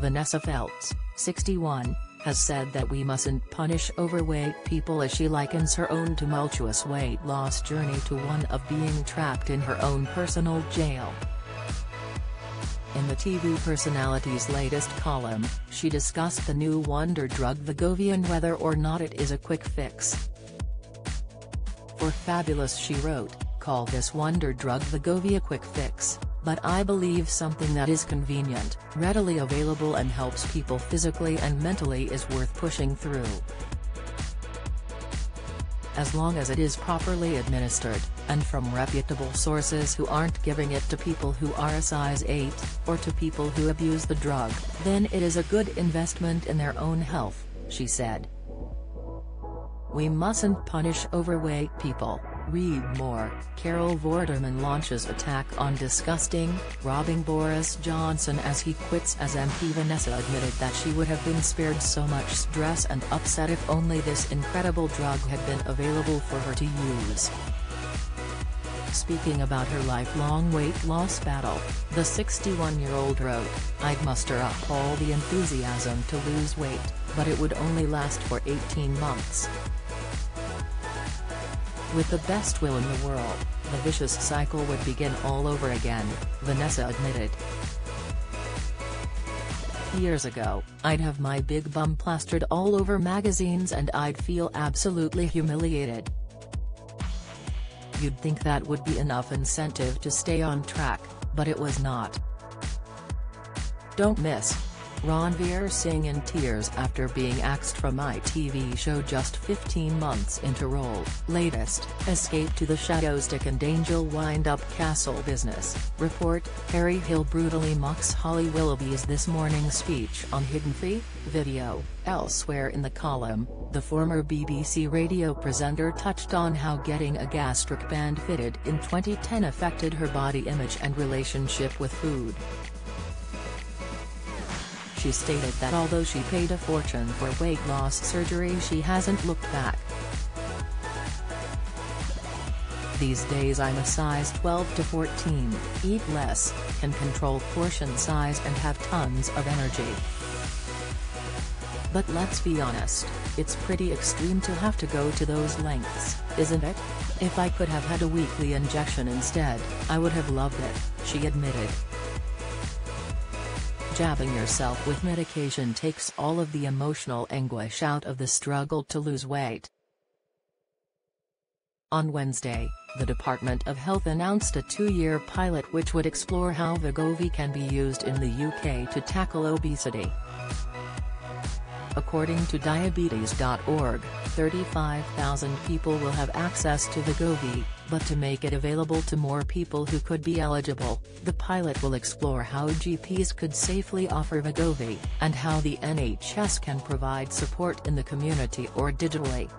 Vanessa Feltz, 61, has said that we mustn't punish overweight people as she likens her own tumultuous weight loss journey to one of being trapped in her own personal jail. In the TV personality's latest column, she discussed the new wonder drug Wegovy and whether or not it is a quick fix. For Fabulous she wrote, call this wonder drug Wegovy a quick fix, but I believe something that is convenient, readily available and helps people physically and mentally is worth pushing through. As long as it is properly administered, and from reputable sources who aren't giving it to people who are a size 8, or to people who abuse the drug, then it is a good investment in their own health, she said. We mustn't punish overweight people. Read more, Carol Vorderman launches attack on disgusting, robbing Boris Johnson as he quits as MP Vanessa admitted that she would have been spared so much stress and upset if only this incredible drug had been available for her to use. Speaking about her lifelong weight loss battle, the 61-year-old wrote, I'd muster up all the enthusiasm to lose weight, but it would only last for 18 months. With the best will in the world, the vicious cycle would begin all over again, Vanessa admitted. Years ago, I'd have my big bum plastered all over magazines and I'd feel absolutely humiliated. You'd think that would be enough incentive to stay on track, but it was not. Don't miss. Ranvir Singh in tears after being axed from ITV show just 15 months into role. Latest, Escape to the Chateau Dick and Angel wind up castle business. Report, Harry Hill brutally mocks Holly Willoughby's This Morning speech on Hidden Fee, video. Elsewhere in the column, the former BBC radio presenter touched on how getting a gastric band fitted in 2010 affected her body image and relationship with food. She stated that although she paid a fortune for weight loss surgery she hasn't looked back. These days I'm a size 12 to 14, eat less, can control portion size and have tons of energy. But let's be honest, it's pretty extreme to have to go to those lengths, isn't it? If I could have had a weekly injection instead, I would have loved it, she admitted. Jabbing yourself with medication takes all of the emotional anguish out of the struggle to lose weight. On Wednesday, the Department of Health announced a two-year pilot which would explore how Wegovy can be used in the UK to tackle obesity. According to Diabetes.org, 35,000 people will have access to Wegovy, but to make it available to more people who could be eligible, the pilot will explore how GPs could safely offer Wegovy, and how the NHS can provide support in the community or digitally.